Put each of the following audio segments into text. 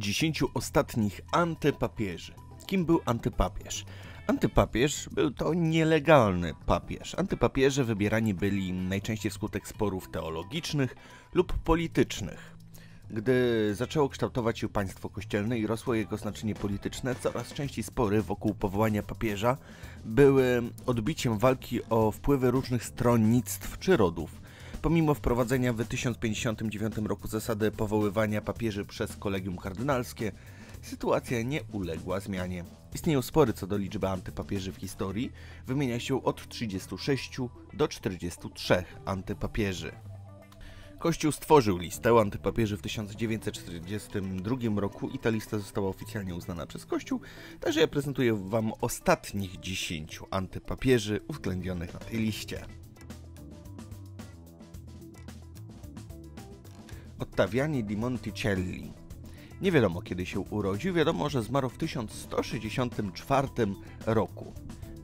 10 ostatnich antypapieży. Kim był antypapież? Antypapież był to nielegalny papież. Antypapieże wybierani byli najczęściej wskutek sporów teologicznych lub politycznych. Gdy zaczęło kształtować się państwo kościelne i rosło jego znaczenie polityczne, coraz częściej spory wokół powołania papieża były odbiciem walki o wpływy różnych stronnictw czy rodów. Pomimo wprowadzenia w 1059 roku zasady powoływania papieży przez kolegium kardynalskie, sytuacja nie uległa zmianie. Istnieją spory co do liczby antypapieży w historii, wymienia się od 36 do 43 antypapieży. Kościół stworzył listę antypapieży w 1942 roku i ta lista została oficjalnie uznana przez Kościół, także ja prezentuję Wam ostatnich 10 antypapieży uwzględnionych na tej liście. Ottaviani di Monticelli. Nie wiadomo kiedy się urodził, wiadomo, że zmarł w 1164 roku.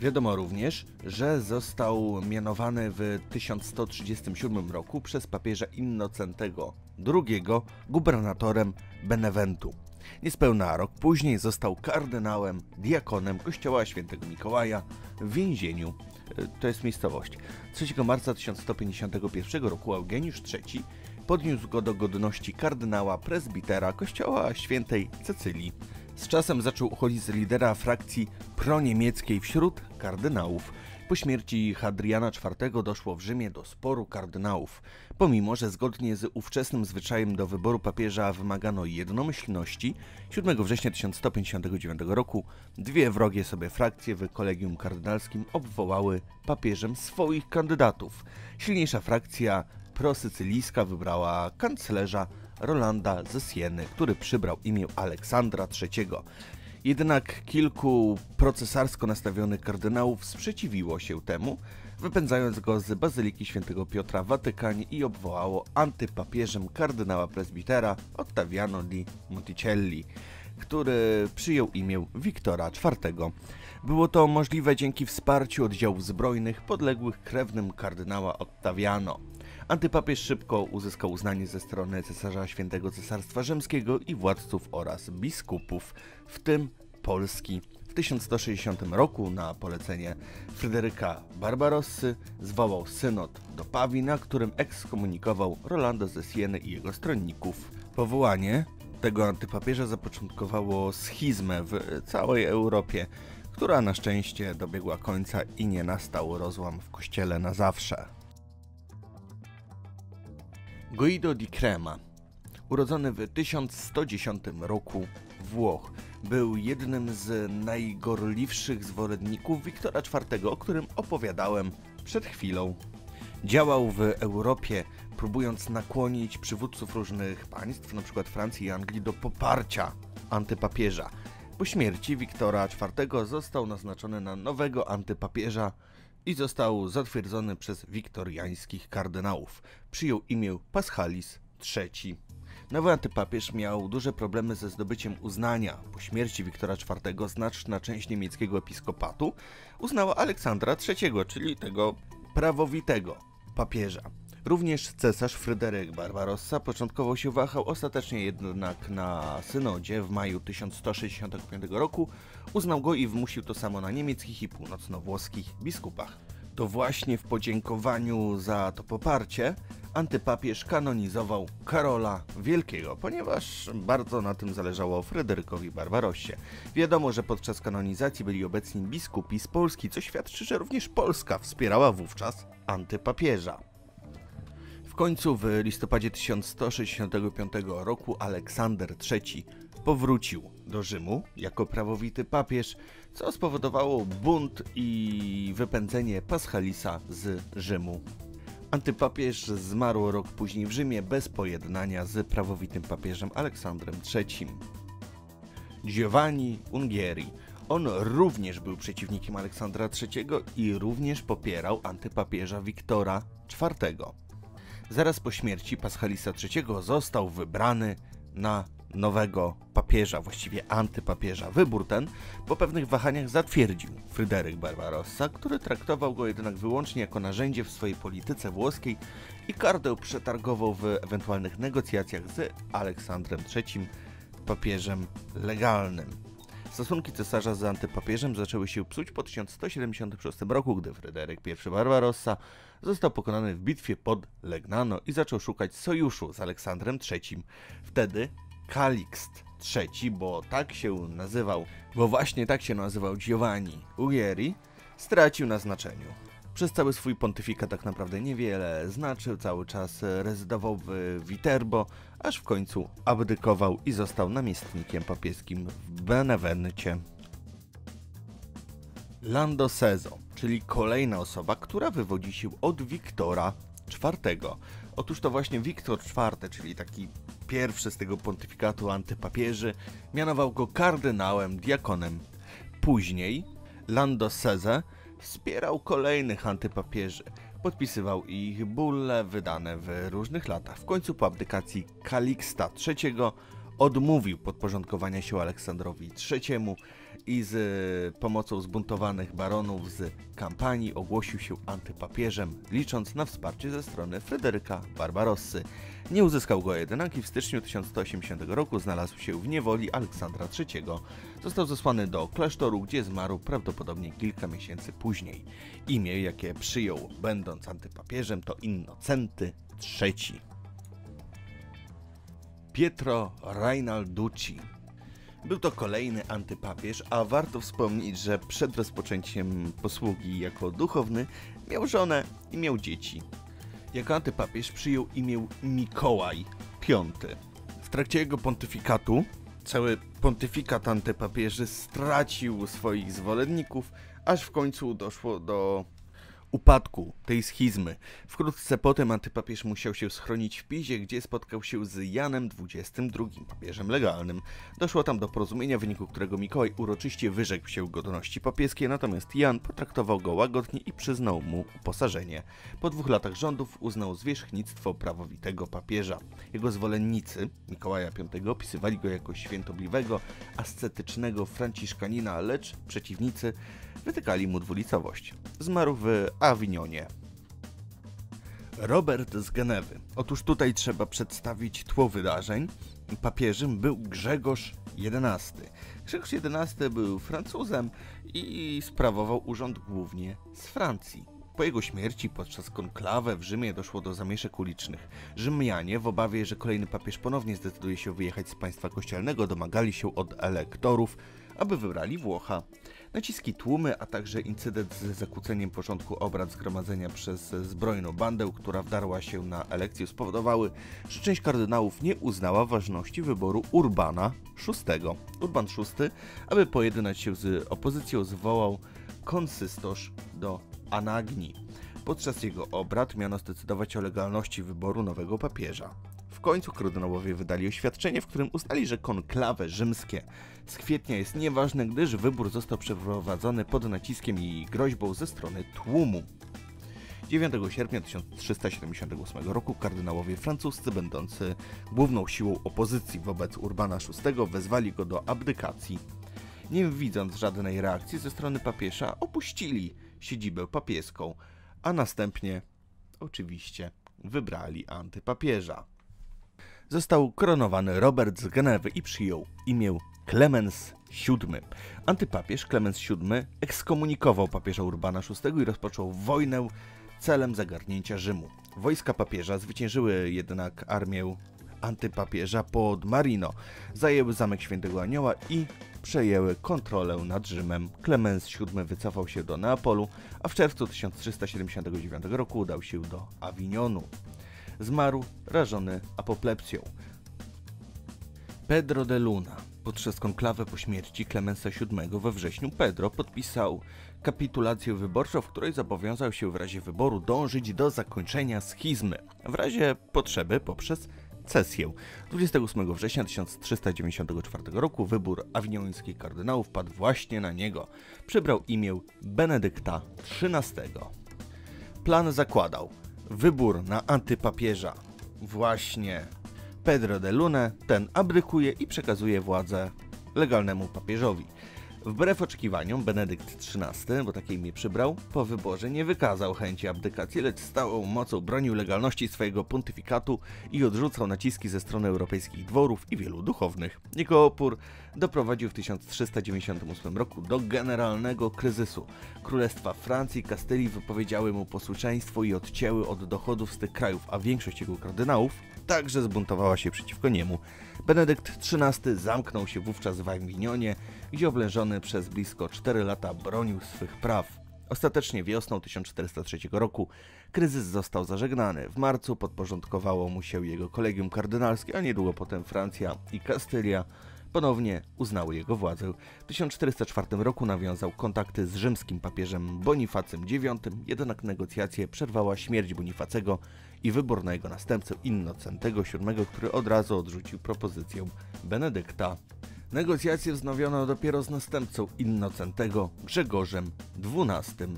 Wiadomo również, że został mianowany w 1137 roku przez papieża Innocentego II gubernatorem Beneventu. Niespełna rok później został kardynałem, diakonem kościoła świętego Mikołaja w więzieniu, e, to jest miejscowość. 3 marca 1151 roku Eugeniusz III podniósł go do godności kardynała prezbitera kościoła świętej Cecylii. Z czasem zaczął uchodzić z lidera frakcji proniemieckiej wśród kardynałów. Po śmierci Hadriana IV doszło w Rzymie do sporu kardynałów. Pomimo, że zgodnie z ówczesnym zwyczajem do wyboru papieża wymagano jednomyślności, 7 września 1159 roku dwie wrogie sobie frakcje w kolegium kardynalskim obwołały papieżem swoich kandydatów. Silniejsza frakcja prosycylijska wybrała kanclerza Rolanda ze Sieny, który przybrał imię Aleksandra III. Jednak kilku procesarsko nastawionych kardynałów sprzeciwiło się temu, wypędzając go z Bazyliki Świętego Piotra w Watykanie i obwołało antypapieżem kardynała prezbitera Ottaviano di Monticelli, który przyjął imię Wiktora IV. Było to możliwe dzięki wsparciu oddziałów zbrojnych podległych krewnym kardynała Ottaviano. Antypapież szybko uzyskał uznanie ze strony cesarza świętego Cesarstwa Rzymskiego i władców oraz biskupów, w tym Polski. W 1160 roku na polecenie Fryderyka Barbarossy zwołał synod do Pawii, na którym ekskomunikował Rolando ze Sieny i jego stronników. Powołanie tego antypapieża zapoczątkowało schizmę w całej Europie, która na szczęście dobiegła końca i nie nastał rozłam w kościele na zawsze. Guido di Crema, urodzony w 1110 roku Włoch, był jednym z najgorliwszych zwolenników Wiktora IV, o którym opowiadałem przed chwilą. Działał w Europie, próbując nakłonić przywódców różnych państw, np. Francji i Anglii, do poparcia antypapieża. Po śmierci Wiktora IV został naznaczony na nowego antypapieża i został zatwierdzony przez wiktoriańskich kardynałów. Przyjął imię Paschalis III. Nowy antypapież miał duże problemy ze zdobyciem uznania. Po śmierci Wiktora IV znaczna część niemieckiego episkopatu uznała Aleksandra III, czyli tego prawowitego papieża. Również cesarz Fryderyk Barbarossa początkowo się wahał, ostatecznie jednak na synodzie w maju 1165 roku uznał go i wymusił to samo na niemieckich i północnowłoskich biskupach. To właśnie w podziękowaniu za to poparcie antypapież kanonizował Karola Wielkiego, ponieważ bardzo na tym zależało Fryderykowi Barbarossie. Wiadomo, że podczas kanonizacji byli obecni biskupi z Polski, co świadczy, że również Polska wspierała wówczas antypapieża. W końcu w listopadzie 1165 roku Aleksander III powrócił do Rzymu jako prawowity papież, co spowodowało bunt i wypędzenie Paschalisa z Rzymu. Antypapież zmarł rok później w Rzymie bez pojednania z prawowitym papieżem Aleksandrem III. Giovanni Unghieri. On również był przeciwnikiem Aleksandra III i również popierał antypapieża Wiktora IV. Zaraz po śmierci Paschalisa III został wybrany na nowego papieża, właściwie antypapieża. Wybór ten po pewnych wahaniach zatwierdził Fryderyk Barbarossa, który traktował go jednak wyłącznie jako narzędzie w swojej polityce włoskiej i kardę przetargową w ewentualnych negocjacjach z Aleksandrem III papieżem legalnym. Stosunki cesarza z antypapieżem zaczęły się psuć po 1176 roku, gdy Fryderyk I Barbarossa został pokonany w bitwie pod Legnano i zaczął szukać sojuszu z Aleksandrem III. Wtedy Kalikst III, bo tak się nazywał, bo właśnie tak się nazywał Giovanni Ughieri, stracił na znaczeniu. Przez cały swój pontyfikat tak naprawdę niewiele znaczył, cały czas rezydował w Viterbo, aż w końcu abdykował i został namiestnikiem papieskim w Benevencie. Lando Sezo, czyli kolejna osoba, która wywodzi się od Wiktora IV. Otóż to właśnie Wiktor IV, czyli taki pierwszy z tego pontyfikatu antypapieży, mianował go kardynałem, diakonem. Później Lando Seze wspierał kolejnych antypapieży. Podpisywał ich bulle wydane w różnych latach. W końcu po abdykacji Kaliksta III odmówił podporządkowania się Aleksandrowi III i z pomocą zbuntowanych baronów z kampanii ogłosił się antypapieżem, licząc na wsparcie ze strony Fryderyka Barbarossy. Nie uzyskał go jednak i w styczniu 1180 roku znalazł się w niewoli Aleksandra III. Został zesłany do klasztoru, gdzie zmarł prawdopodobnie kilka miesięcy później. Imię, jakie przyjął będąc antypapieżem to Innocenty III. Pietro Reinalducci był to kolejny antypapież, a warto wspomnieć, że przed rozpoczęciem posługi jako duchowny miał żonę i miał dzieci. Jako antypapież przyjął imię Mikołaj V. W trakcie jego pontyfikatu cały pontyfikat antypapieży stracił swoich zwolenników, aż w końcu doszło do upadku tej schizmy. Wkrótce potem antypapież musiał się schronić w Pizie, gdzie spotkał się z Janem XXII, papieżem legalnym. Doszło tam do porozumienia, w wyniku którego Mikołaj uroczyście wyrzekł się godności papieskiej, natomiast Jan potraktował go łagodnie i przyznał mu uposażenie. Po dwóch latach rządów uznał zwierzchnictwo prawowitego papieża. Jego zwolennicy, Mikołaja V, opisywali go jako świętobliwego, ascetycznego franciszkanina, lecz przeciwnicy wytykali mu dwulicowość. Zmarł w Awinionie. Robert z Genewy. Otóż tutaj trzeba przedstawić tło wydarzeń. Papieżem był Grzegorz XI. Grzegorz XI był Francuzem i sprawował urząd głównie z Francji. Po jego śmierci podczas konklawy w Rzymie doszło do zamieszek ulicznych. Rzymianie, w obawie, że kolejny papież ponownie zdecyduje się wyjechać z państwa kościelnego, domagali się od elektorów, aby wybrali Włocha. Naciski tłumy, a także incydent z zakłóceniem porządku obrad zgromadzenia przez zbrojną bandę, która wdarła się na elekcję, spowodowały, że część kardynałów nie uznała ważności wyboru Urbana VI. Urban VI, aby pojednać się z opozycją, zwołał konsystosz do Anagni. Podczas jego obrad miano zdecydować o legalności wyboru nowego papieża. Końcu kardynałowie wydali oświadczenie, w którym uznali, że konklawe rzymskie z kwietnia jest nieważne, gdyż wybór został przeprowadzony pod naciskiem i groźbą ze strony tłumu. 9 sierpnia 1378 roku kardynałowie francuscy, będący główną siłą opozycji wobec Urbana VI, wezwali go do abdykacji. Nie widząc żadnej reakcji ze strony papieża, opuścili siedzibę papieską, a następnie, oczywiście, wybrali antypapieża został koronowany Robert z Genewy i przyjął imię Klemens VII. Antypapież Klemens VII ekskomunikował papieża Urbana VI i rozpoczął wojnę celem zagarnięcia Rzymu. Wojska papieża zwyciężyły jednak armię antypapieża pod Marino, zajęły zamek Świętego Anioła i przejęły kontrolę nad Rzymem. Klemens VII wycofał się do Neapolu, a w czerwcu 1379 roku udał się do Awinionu zmarł rażony apoplepsją. Pedro de Luna. Podczas konklawy po śmierci Klemensa VII we wrześniu Pedro podpisał kapitulację wyborczą, w której zobowiązał się w razie wyboru dążyć do zakończenia schizmy, w razie potrzeby poprzez cesję. 28 września 1394 roku wybór awiniońskich kardynałów padł właśnie na niego. Przybrał imię Benedykta XIII. Plan zakładał wybór na antypapieża. Właśnie Pedro de Lune ten abrykuje i przekazuje władzę legalnemu papieżowi. Wbrew oczekiwaniom, Benedykt XIII, bo takie imię przybrał, po wyborze nie wykazał chęci abdykacji, lecz stałą mocą bronił legalności swojego pontyfikatu i odrzucał naciski ze strony europejskich dworów i wielu duchownych. Jego opór doprowadził w 1398 roku do generalnego kryzysu. Królestwa Francji i Kastylii wypowiedziały mu posłuszeństwo i odcięły od dochodów z tych krajów, a większość jego kardynałów także zbuntowała się przeciwko niemu. Benedykt XIII zamknął się wówczas w Awinionie, gdzie oblężony przez blisko 4 lata bronił swych praw. Ostatecznie wiosną 1403 roku kryzys został zażegnany. W marcu podporządkowało mu się jego kolegium kardynalskie, a niedługo potem Francja i Kastylia ponownie uznały jego władzę. W 1404 roku nawiązał kontakty z rzymskim papieżem Bonifacem IX, jednak negocjacje przerwała śmierć Bonifacego i wybór na jego następcę Innocentego VII, który od razu odrzucił propozycję Benedykta. Negocjacje wznowiono dopiero z następcą Innocentego, Grzegorzem XII.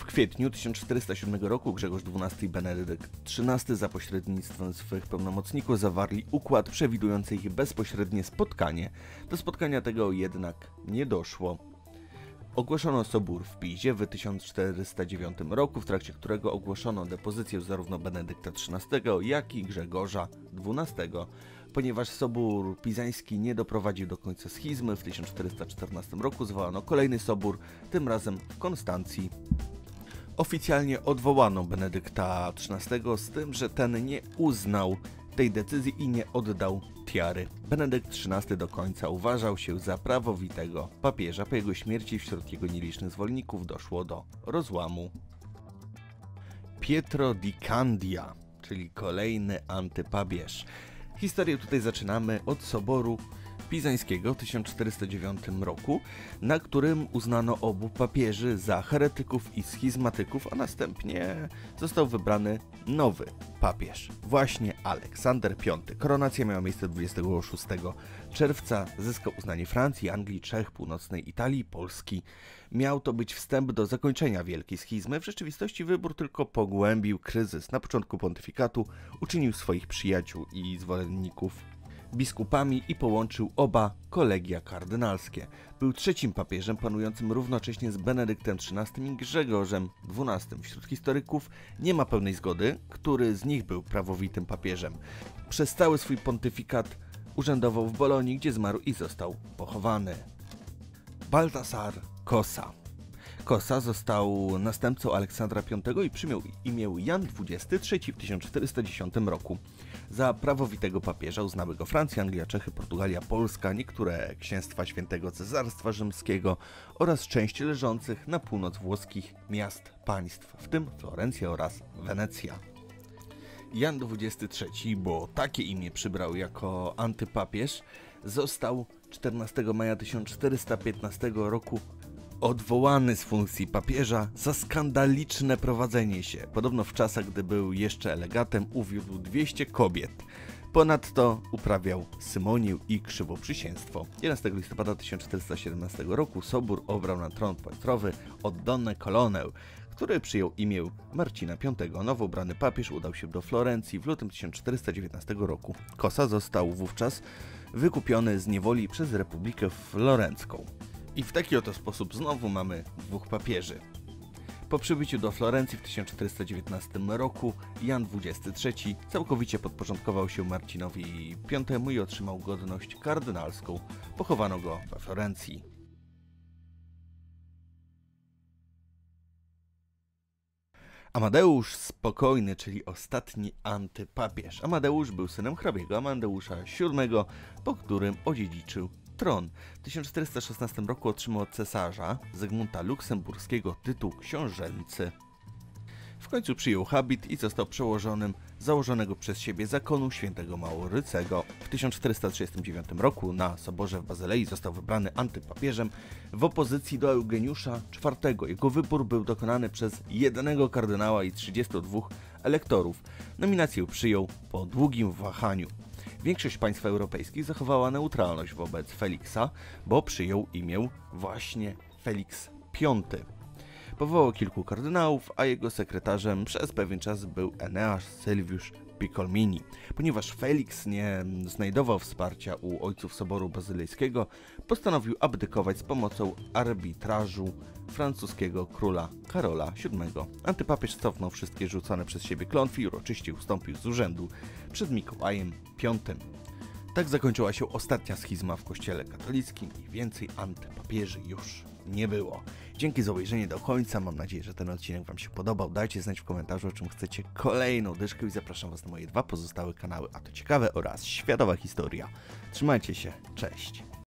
W kwietniu 1407 roku Grzegorz XII i Benedykt XIII za pośrednictwem swych pełnomocników zawarli układ przewidujący ich bezpośrednie spotkanie. Do spotkania tego jednak nie doszło. Ogłoszono sobór w Pizie w 1409 roku, w trakcie którego ogłoszono depozycję zarówno Benedykta XIII, jak i Grzegorza XII. Ponieważ sobór pizański nie doprowadził do końca schizmy, w 1414 roku zwołano kolejny sobór, tym razem w Konstancji. Oficjalnie odwołano Benedykta XIII z tym, że ten nie uznał tej decyzji i nie oddał tiary. Benedykt XIII do końca uważał się za prawowitego papieża. Po jego śmierci wśród jego nielicznych zwolenników doszło do rozłamu. Pietro di Candia, czyli kolejny antypapież. Historię tutaj zaczynamy od soboru Pizańskiego w 1409 roku, na którym uznano obu papieży za heretyków i schizmatyków, a następnie został wybrany nowy papież, właśnie Aleksander V. Koronacja miała miejsce 26 czerwca, zyskał uznanie Francji, Anglii, Czech, północnej Italii, Polski. Miał to być wstęp do zakończenia wielkiej schizmy. W rzeczywistości wybór tylko pogłębił kryzys. Na początku pontyfikatu uczynił swoich przyjaciół i zwolenników biskupami i połączył oba kolegia kardynalskie. Był trzecim papieżem panującym równocześnie z Benedyktem XIII i Grzegorzem XII. Wśród historyków nie ma pełnej zgody, który z nich był prawowitym papieżem. Przez cały swój pontyfikat urzędował w Bolonii, gdzie zmarł i został pochowany. Baltasar Kosa Kosa został następcą Aleksandra V i przyjął imię Jan XXIII w 1410 roku. Za prawowitego papieża uznały go Francja, Anglia, Czechy, Portugalia, Polska, niektóre księstwa świętego Cesarstwa Rzymskiego oraz część leżących na północ włoskich miast państw, w tym Florencja oraz Wenecja. Jan XXIII, bo takie imię przybrał jako antypapież, został 14 maja 1415 roku odwołany z funkcji papieża za skandaliczne prowadzenie się. Podobno w czasach, gdy był jeszcze elegatem, uwiódł 200 kobiet. Ponadto uprawiał symonię i krzywoprzysięstwo. 11 listopada 1417 roku Sobór obrał na tron państwowy oddane kolonę, który przyjął imię Marcina V. Nowo ubrany papież udał się do Florencji w lutym 1419 roku. Kosa został wówczas wykupiony z niewoli przez Republikę Florencką. I w taki oto sposób znowu mamy dwóch papieży. Po przybyciu do Florencji w 1419 roku Jan XXIII całkowicie podporządkował się Marcinowi V i otrzymał godność kardynalską. Pochowano go we Florencji. Amadeusz Spokojny, czyli ostatni antypapież. Amadeusz był synem hrabiego Amadeusza VII, po którym odziedziczył tron. W 1416 roku otrzymał od cesarza Zygmunta Luksemburskiego tytuł książęcy. W końcu przyjął habit i został przełożonym założonego przez siebie zakonu świętego Maurycego. W 1439 roku na soborze w Bazylei został wybrany antypapieżem w opozycji do Eugeniusza IV. Jego wybór był dokonany przez jednego kardynała i 32 elektorów. Nominację przyjął po długim wahaniu. Większość państw europejskich zachowała neutralność wobec Feliksa, bo przyjął imię właśnie Felix V. Powołał kilku kardynałów, a jego sekretarzem przez pewien czas był Eneasz Sylwiusz Piccolmini. Ponieważ Felix nie znajdował wsparcia u ojców Soboru Bazylejskiego, postanowił abdykować z pomocą arbitrażu francuskiego króla Karola VII. Antypapież cofnął wszystkie rzucone przez siebie klątwy i uroczyście ustąpił z urzędu przed Mikołajem V. Tak zakończyła się ostatnia schizma w kościele katolickim i więcej antypapieży już nie było. Dzięki za obejrzenie do końca. Mam nadzieję, że ten odcinek Wam się podobał. Dajcie znać w komentarzu, o czym chcecie kolejną dyszkę i zapraszam Was na moje dwa pozostałe kanały, a to ciekawe oraz światowa historia. Trzymajcie się, cześć!